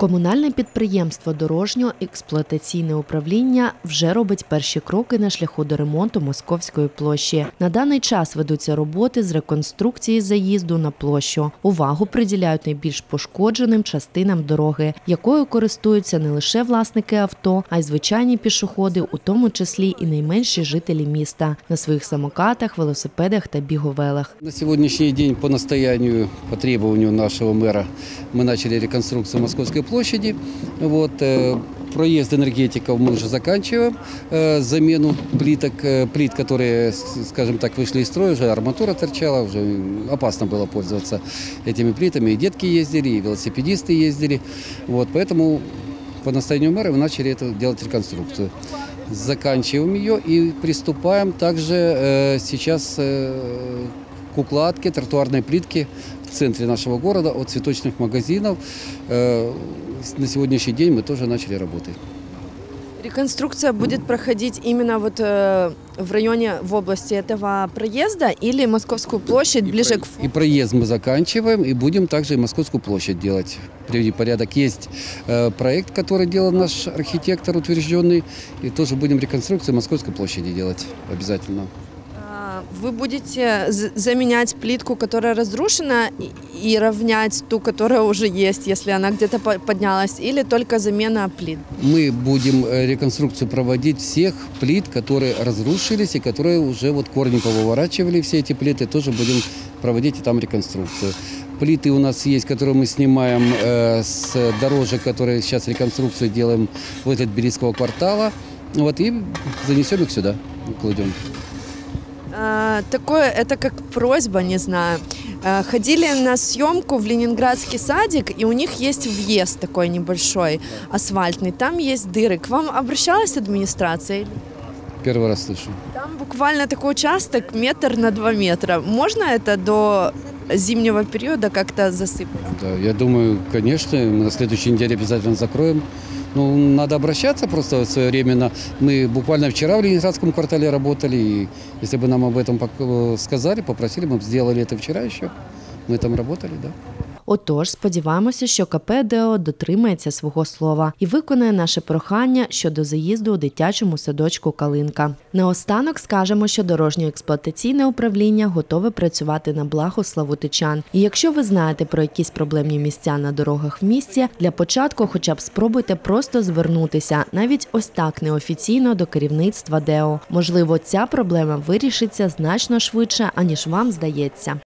Комунальне підприємство Дорожньо-експлуатаційне управління вже робить перші кроки на шляху до ремонту московської площі. На даний час ведуться роботи з реконструкції заїзду на площу. Увагу приділяють найбільш пошкодженим частинам дороги, якою користуються не лише власники авто, а й звичайні пішоходи, у тому числі і найменші жителі міста на своїх самокатах, велосипедах та біговелах. На сегодняшний день по настоянию, по требованию нашего мэра мы начали реконструкцию Московской площади. Вот, проезд энергетиков мы уже заканчиваем. Замену плиток, плит, которые, скажем так, вышли из строя, уже арматура торчала, уже опасно было пользоваться этими плитами. И детки ездили, и велосипедисты ездили. Вот, поэтому по настоянию мэра мы начали это делать реконструкцию. Заканчиваем ее и приступаем также э, сейчас э, к укладке тротуарной плитки в центре нашего города от цветочных магазинов. Э, На сегодняшний день мы тоже начали работы. Реконструкция будет проходить именно вот э, в районе, в области этого проезда или Московскую площадь И ближе про- к И проезд мы заканчиваем, и будем также и Московскую площадь делать. Приведи порядок. Есть э, проект, который делал наш архитектор утвержденный, и тоже будем реконструкцию Московской площади делать обязательно. Вы будете заменять плитку, которая разрушена, и- равнять ту, которая уже есть, если она где-то по- поднялась, или только замена плит? Мы будем э, реконструкцию проводить всех плит, которые разрушились и которые уже вот корни повыворачивали все эти плиты, тоже будем проводить и там реконструкцию. Плиты у нас есть, которые мы снимаем э, с дорожек, которые сейчас реконструкцию делаем возле Тбилисского квартала. Вот, и занесем их сюда, кладем. А, Такое, это как просьба, не знаю. А, Ходили на съемку в Ленинградский садик, и у них есть въезд такой небольшой, асфальтный. Там есть дыры. К вам обращалась администрация? Первый раз слышу. Там буквально такой участок метр на два метра. Можно это до зимнего периода как-то засыпать? Да, я думаю, конечно, мы на следующей неделе обязательно закроем. Ну, надо обращаться просто своевременно. Мы буквально вчера в Ленинградском квартале работали, и если бы нам об этом э, сказали, попросили, мы бы сделали это вчера еще. Мы там работали, да. Отож, сподіваємося, що КП ДЕО дотримається свого слова і виконає наше прохання щодо заїзду у дитячому садочку Калинка. Наостанок скажемо, що дорожньо-експлуатаційне управління готове працювати на благо славутичан. І якщо ви знаєте про якісь проблемні місця на дорогах в місті, для початку, хоча б спробуйте просто звернутися, навіть ось так неофіційно до керівництва ДЕО. Можливо, ця проблема вирішиться значно швидше, аніж вам здається.